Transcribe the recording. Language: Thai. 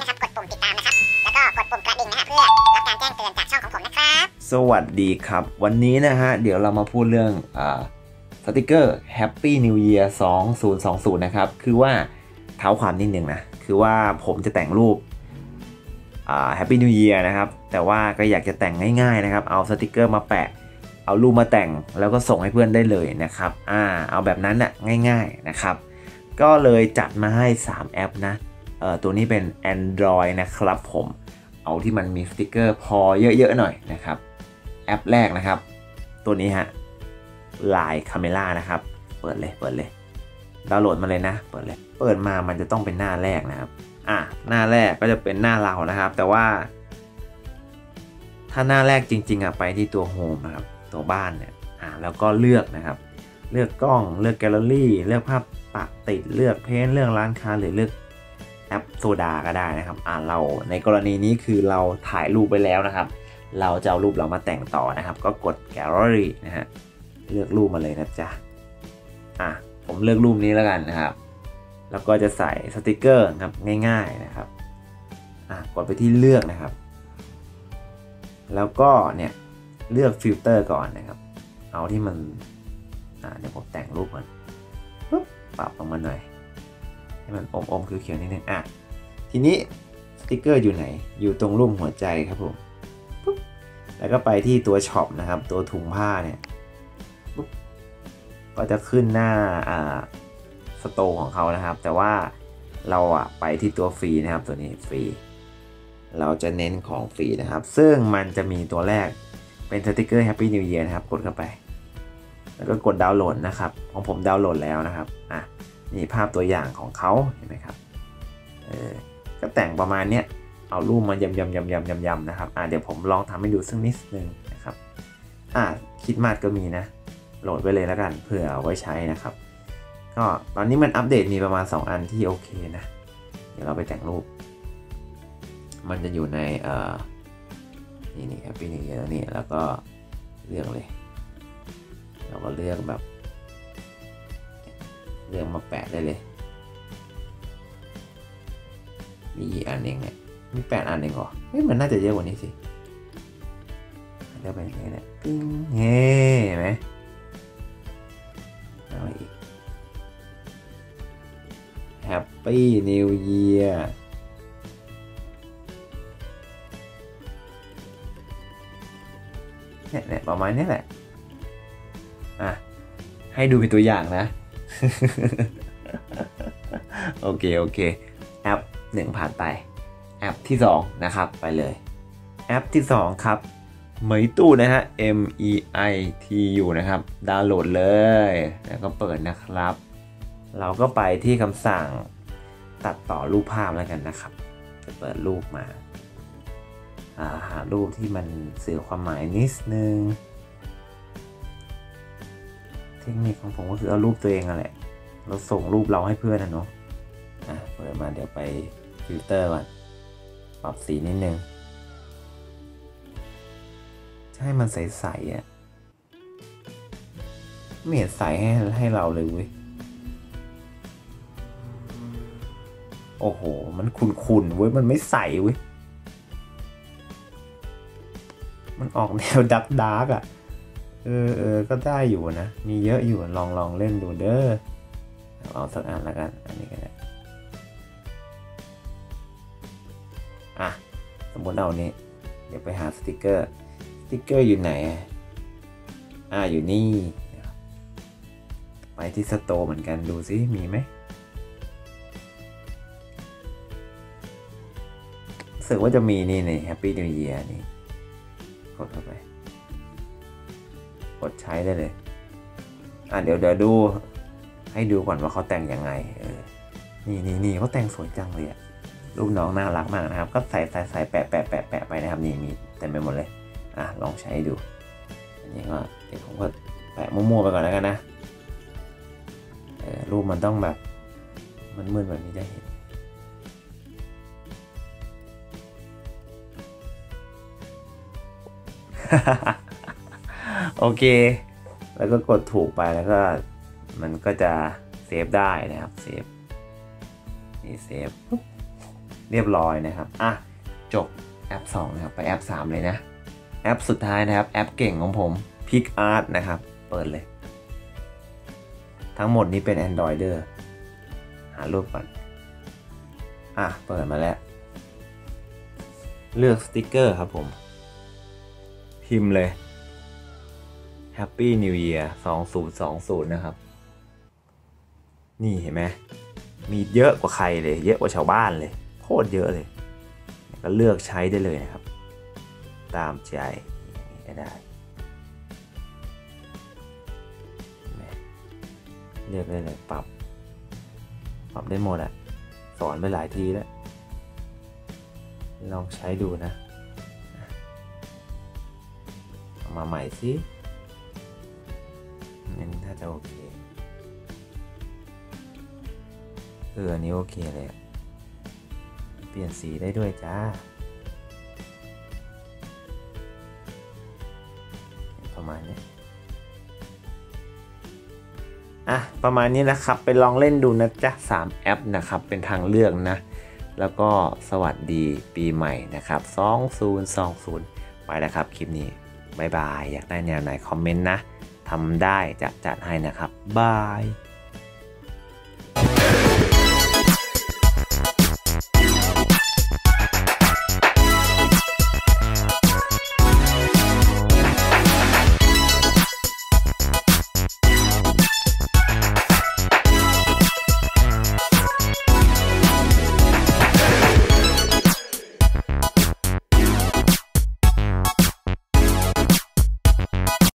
นะครับ กดปุ่มติดตามนะครับ แล้วก็กดปุ่มกระดิ่งนะฮะเพื่อรับการแจ้งเตือนจากช่องของผมนะครับ สวัสดีครับ วันนี้นะฮะ เดี๋ยวเรามาพูดเรื่องอาสติกเกอร์ Happy New Year 2020 นะครับ คือว่าเท้าความนิดนึงนะ คือว่าผมจะแต่งรูปอ่า Happy New Year นะครับ แต่ว่าก็อยากจะแต่งง่ายๆนะครับ เอาสติกเกอร์มาแปะ เอารูปมาแต่งแล้วก็ส่งให้เพื่อนได้เลยนะครับ อ่า เอาแบบนั้นน่ะง่าย ๆนะครับ ก็เลยจัดมาให้ 3 แอปนะ ตัวนี้เป็น Android นะครับผม เอาที่มันมีสติกเกอร์พอเยอะๆหน่อยนะครับ แอปแรกนะครับ ตัวนี้ฮะ Line Camera นะครับ เปิดเลยเปิดเลยดาวน์โหลดมาเลยนะ เปิดเลย เปิดมามันจะต้องเป็นหน้าแรกนะครับ อะ หน้าแรกก็จะเป็นหน้าเรานะครับ แต่ว่า ถ้าหน้าแรกจริง ๆอะไปที่ตัว home นะครับ ตัวบ้านเนี่ย อะแล้วก็เลือกนะครับ เลือกกล้อง เลือกแกลเลอรี่ เลือกภาพปะติด เลือก paint เลือกร้านค้า หรือเลือก แอปโซดาก็ได้นะครับอ่าเราในกรณีนี้คือเราถ่ายรูปไปแล้วนะครับ เราจะเอารูปเรามาแต่งต่อนะครับ ก็กดแกลเลอรี่นะฮะเลือกรูปมาเลยนะจ๊ะอะผมเลือกรูปนี้แล้วกันนะครับ แล้วก็จะใส่สติกเกอร์นะครับง่าย ๆนะครับอะกดไปที่เลือกนะครับ แล้วก็เนี่ยเลือกฟิลเตอร์ก่อนนะครับ เอาที่มันอ่าเดี๋ยวผมแต่งรูปก่อนปุ๊บปรับลงมาหน่อย ให้มันอมๆคือเขียวนิดนึงอะทีนี้สติกเกอร์อยู่ไหน อยู่ตรงรูปหัวใจครับผมปุ๊บแล้วก็ไปที่ตัว shop นะครับ ตัวถุงผ้าเนี่ยปุ๊บก็จะขึ้นหน้าอ่า store ของเขานะครับ แต่ว่าเราอะไปที่ตัวฟรีนะครับตัวนี้ฟรีเราจะเน้นของฟรีนะครับ ซึ่งมันจะมีตัวแรกเป็นสติกเกอร์ Happy New Year นะครับ กดเข้าไป แล้วก็กดดาวน์โหลดนะครับ ของผมดาวน์โหลดแล้วนะครับ อะ นี่ภาพตัวอย่างของเขาเห็นไหมครับเออก็แต่งประมาณเนี้ยเอารูปมายำยำยำยำยำยำนะครับอะเดี๋ยวผมลองทำให้ดูสักนิดนึงนะครับอะคิดมาดก็มีนะ โหลดไว้เลยแล้วกันเผื่อเอาไว้ใช้นะครับ ก็ตอนนี้มันอัปเดตมีประมาณ 2 อันที่โอเคนะ เดี๋ยวเราไปแต่งรูป มันจะอยู่ในเอ่อนี่นี่ Happy New Year แล้วนี่แล้วก็เลือกเลย เราก็เลือกแบบ เลือกมาแปะได้เลย มีกี่อันเองเนี่ย มีแปดอันเองเหรอ เฮ้ยมันน่าจะเยอะกว่านี้สิเลือกไปอย่างนี้แหละปิ้งเฮ้เห็นไหมเอาอีก Happy New Year เนี่ยเนี่ยประมาณนี้แหละ อะ ให้ดูเป็นตัวอย่างนะ โอเค โอเค แอปหนึ่งผ่านไป แอปที่2นะครับ ไปเลย แอปที่2ครับMeitu นะฮะ M E I T U นะครับ ดาวน์โหลดเลย แล้วก็เปิดนะครับ เราก็ไปที่คำสั่งตัดต่อรูปภาพแล้วกันนะครับ จะเปิดรูปมาหารูปที่มันสื่อความหมายนิดนึง เทคนิคของผมก็คือเอารูปตัวเองอะแหละเราส่งรูปเราให้เพื่อนนะเนาะอะเปิดมาเดี๋ยวไปฟิลเตอร์ก่อนปรับสีนิดนึงจะให้มันใสๆอะไม่เห็นใสให้ให้เราเลยเว้ยโอ้โห มันขุ่นๆเว้ย มันไม่ใสเว้ย มันออกแนวดักดักอะ ออเออก็ได้อยู่นะ มีเยอะอยู่ลองลองเล่นดูเด้อเอาสักอันละกัน อันนี้ก็ได้อะสมมติเอานี้ เดี๋ยวไปหาสติกเกอร์ สติกเกอร์อยู่ไหน อ่าอยู่นี่ ไปที่ store เหมือนกันดูซิมีไหมรู้สึกว่าจะมีนี่นี่ Happy New Year นี่กดเข้าไป กดใช้ได้เลยอะเดี๋ยวเดี๋ยวดูให้ดูก่อนว่าเขาแต่งยังไงเออนี่นี่นี่เขาแต่งสวยจังเลยอะรูปน้องน่ารักมากนะครับ ก็ใส่ใส่ใส่แปะแปะแปะแปะไปนะครับนี่มีเต็มไปหมดเลยอะลองใช้ดูอันนี้ก็เดี๋ยวผมก็แปะมั่วๆไปก่อนแล้วกันนะเออรูปมันต้องแบบมันมืดแบบนี้ได้เห็น โอเค แล้วก็กดถูกไปแล้วก็มันก็จะ save ได้นะครับ save นี่ save เรียบร้อยนะครับ อะ จบแอป 2 นะครับ ไปแอป 3 เลยนะ แอปสุดท้ายนะครับ แอปเก่งของผม PicsArt นะครับ เปิดเลย ทั้งหมดนี้เป็น Android เด้อหารูปก่อน อะ เปิดมาแล้ว เลือกสติกเกอร์ครับผม พิมพ์เลย Happy New Year 2020 นะครับ นี่เห็นไหมมีเยอะกว่าใครเลย เยอะกว่าชาวบ้านเลย โคตรเยอะเลย ก็เลือกใช้ได้เลยนะครับ ตามใจก็ได้ เลือกได้เลยปรับ ปรับได้หมดอะสอนไปหลายทีแล้ว ลองใช้ดูนะ มาใหม่สิ นี่ถ้าจะโอเค เออ อันนี้โอเคเลย เปลี่ยนสีได้ด้วยจ้าประมาณนี้อะ ประมาณนี้นะครับ ไปลองเล่นดูนะจ๊ะ 3 แอปนะครับ เป็นทางเลือกนะ แล้วก็สวัสดีปีใหม่นะครับ 2020 ไปแล้วครับ คลิปนี้บายบาย อยากได้แนวไหนคอมเมนต์นะ ทำได้จะจัดให้นะครับบาย